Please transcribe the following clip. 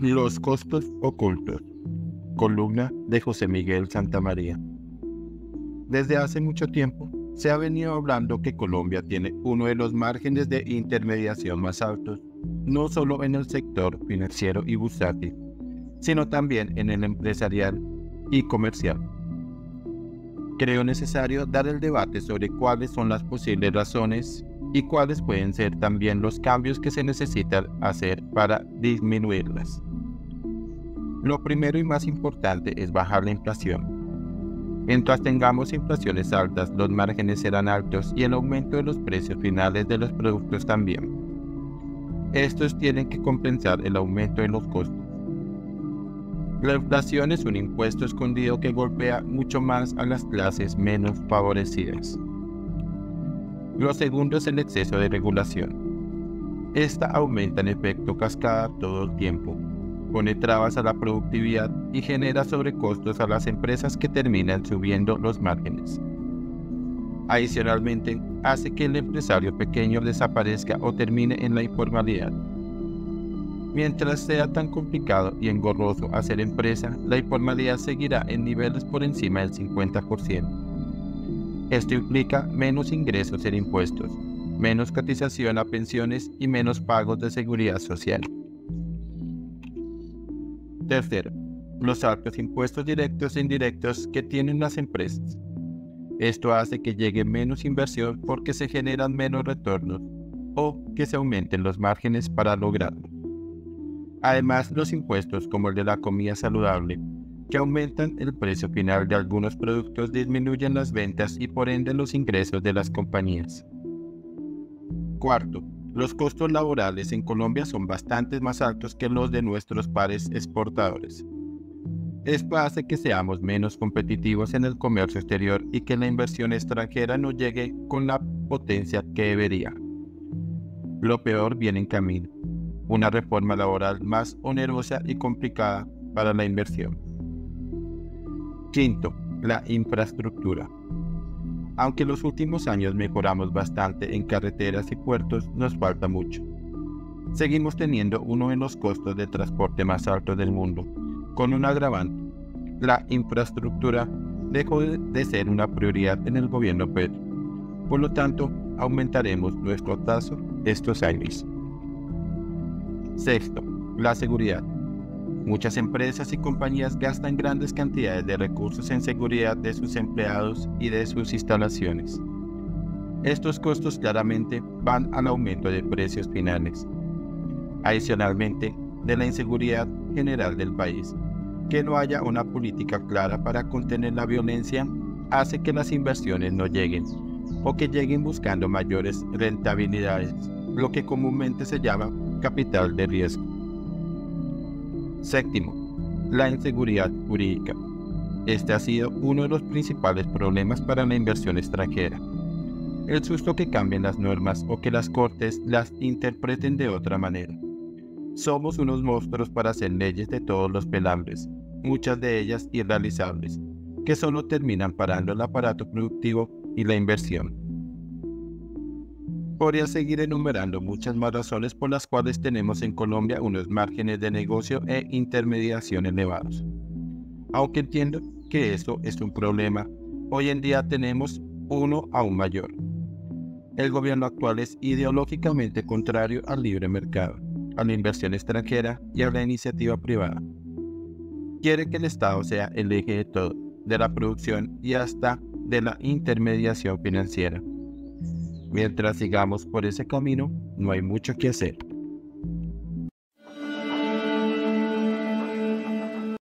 Los costos ocultos. Columna de José Miguel Santamaría. Desde hace mucho tiempo se ha venido hablando que Colombia tiene uno de los márgenes de intermediación más altos, no solo en el sector financiero y bursátil, sino también en el empresarial y comercial. Creo necesario dar el debate sobre cuáles son las posibles razones y cuáles pueden ser también los cambios que se necesitan hacer para disminuirlas. Lo primero y más importante es bajar la inflación. Mientras tengamos inflaciones altas, los márgenes serán altos y el aumento de los precios finales de los productos también. Estos tienen que compensar el aumento de los costos. La inflación es un impuesto escondido que golpea mucho más a las clases menos favorecidas. Lo segundo es el exceso de regulación. Esta aumenta en efecto cascada todo el tiempo, pone trabas a la productividad y genera sobrecostos a las empresas que terminan subiendo los márgenes. Adicionalmente, hace que el empresario pequeño desaparezca o termine en la informalidad. Mientras sea tan complicado y engorroso hacer empresa, la informalidad seguirá en niveles por encima del 50%. Esto implica menos ingresos en impuestos, menos cotización a pensiones y menos pagos de seguridad social. Tercero, los altos impuestos directos e indirectos que tienen las empresas. Esto hace que llegue menos inversión porque se generan menos retornos o que se aumenten los márgenes para lograrlo. Además, los impuestos como el de la comida saludable que aumentan el precio final de algunos productos disminuyen las ventas y por ende los ingresos de las compañías. Cuarto, los costos laborales en Colombia son bastante más altos que los de nuestros pares exportadores. Esto hace que seamos menos competitivos en el comercio exterior y que la inversión extranjera no llegue con la potencia que debería. Lo peor viene en camino, una reforma laboral más onerosa y complicada para la inversión. Quinto, la infraestructura. Aunque en los últimos años mejoramos bastante en carreteras y puertos, nos falta mucho. Seguimos teniendo uno de los costos de transporte más altos del mundo, con un agravante. La infraestructura dejó de ser una prioridad en el gobierno Petro. Por lo tanto, aumentaremos nuestro tazo estos años. Sexto, la seguridad. Muchas empresas y compañías gastan grandes cantidades de recursos en seguridad de sus empleados y de sus instalaciones. Estos costos claramente van al aumento de precios finales. Adicionalmente, de la inseguridad general del país. Que no haya una política clara para contener la violencia hace que las inversiones no lleguen o que lleguen buscando mayores rentabilidades, lo que comúnmente se llama capital de riesgo. Séptimo, la inseguridad jurídica. Este ha sido uno de los principales problemas para la inversión extranjera. El susto que cambien las normas o que las cortes las interpreten de otra manera. Somos unos monstruos para hacer leyes de todos los pelambres, muchas de ellas irrealizables, que solo terminan parando el aparato productivo y la inversión. Podría seguir enumerando muchas más razones por las cuales tenemos en Colombia unos márgenes de negocio e intermediación elevados. Aunque entiendo que esto es un problema, hoy en día tenemos uno aún mayor. El gobierno actual es ideológicamente contrario al libre mercado, a la inversión extranjera y a la iniciativa privada. Quiere que el Estado sea el eje de todo, de la producción y hasta de la intermediación financiera. Mientras sigamos por ese camino, no hay mucho que hacer.